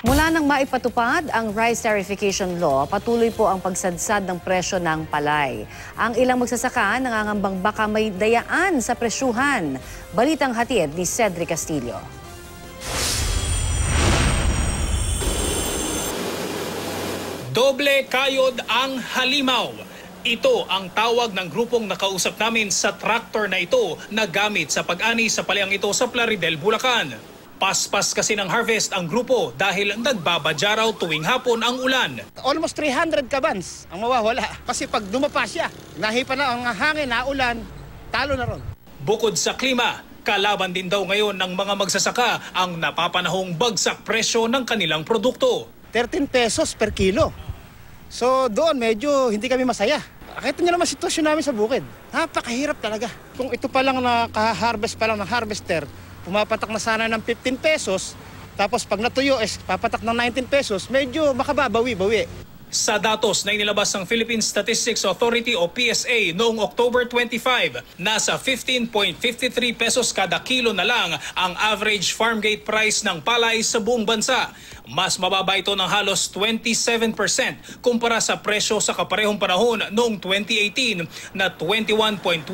Mula nang maipatupad ang rice tarification law, patuloy po ang pagsadsad ng presyo ng palay. Ang ilang magsasaka nangangambang baka may dayaan sa presyuhan. Balitang hatid ni Cedric Castillo. Doble kayod ang halimaw. Ito ang tawag ng grupong nakausap namin sa tractor na ito na gamit sa pag-ani sa palayang ito sa Plaridel, Bulacan. Paspas kasi ng harvest ang grupo dahil nagbabadya raw tuwing hapon ang ulan. almost 300 kabans ang mawawala. Kasi pag dumapa siya, nahipa na ang hangin, naulan, talo na ron. Bukod sa klima, kalaban din daw ngayon ng mga magsasaka ang napapanahong bagsak presyo ng kanilang produkto. 13 pesos per kilo. So doon medyo hindi kami masaya. Nakita niyo naman sitwasyon namin sa bukid. Napakahirap talaga. Kung ito pa lang naka-harvest pa lang ng harvester, pumapatak na sana ng 15 pesos, tapos pag natuyo is papatak ng 19 pesos, medyo makababawi-bawi. Sa datos na inilabas ng Philippine Statistics Authority o PSA noong October 25, nasa 15.53 pesos kada kilo na lang ang average farm gate price ng palay sa buong bansa. Mas mababa ito ng halos 27% kumpara sa presyo sa kaparehong panahon noong 2018 na 21.23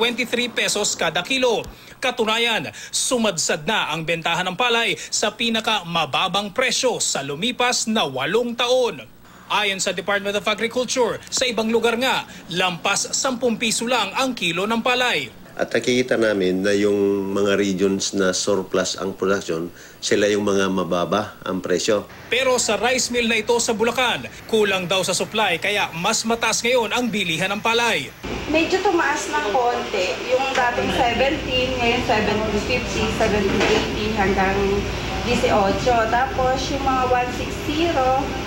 pesos kada kilo. Katunayan, sumadsad na ang bentahan ng palay sa pinaka mababang presyo sa lumipas na walong taon. Ayon sa Department of Agriculture, sa ibang lugar nga, lampas 10 piso lang ang kilo ng palay. At nakikita namin na yung mga regions na surplus ang production, sila yung mga mababa ang presyo. Pero sa rice mill na ito sa Bulacan, kulang daw sa supply kaya mas mataas ngayon ang bilihan ng palay. Medyo tumaas ng konti. Yung dating 17, ngayon 1750, 1780 hanggang 18. Tapos yung mga 160,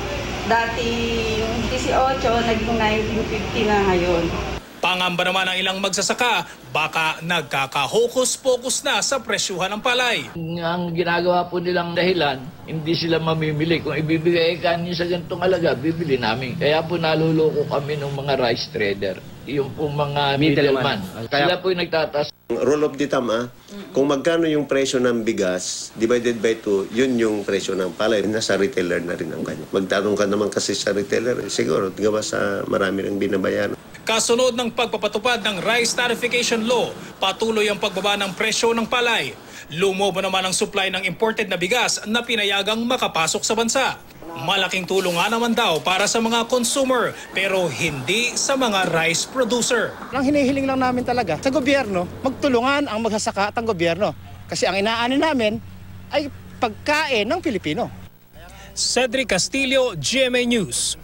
dating 18, naging 1950 na ngayon. Pangamba naman ng ilang magsasaka, baka nagkakahokus-pokus na sa presyuhan ng palay. Ang ginagawa po nilang dahilan, hindi sila mamimili. Kung ibibigay kanin sa ganitong alaga, bibili namin. Kaya po naluloko kami ng mga rice trader. Yung po mga middleman. Sila po yung nagtatas Rule of the thumb, ah, kung magkano yung presyo ng bigas, divided by 2, yun yung presyo ng palay. Nasa retailer na rin ang kanya. Magtanong ka naman kasi sa retailer, siguro, gawa sa marami ng binabayaran. Kasunod ng pagpapatupad ng Rice Tarification Law, patuloy ang pagbaba ng presyo ng palay. Lumobo naman ang supply ng imported na bigas na pinayagang makapasok sa bansa. Malaking tulong nga naman daw para sa mga consumer pero hindi sa mga rice producer. Ang hinihiling lang namin talaga sa gobyerno, magtulungan ang magsasaka at ang gobyerno. Kasi ang inaani namin ay pagkain ng Pilipino. Cedric Castillo, GMA News.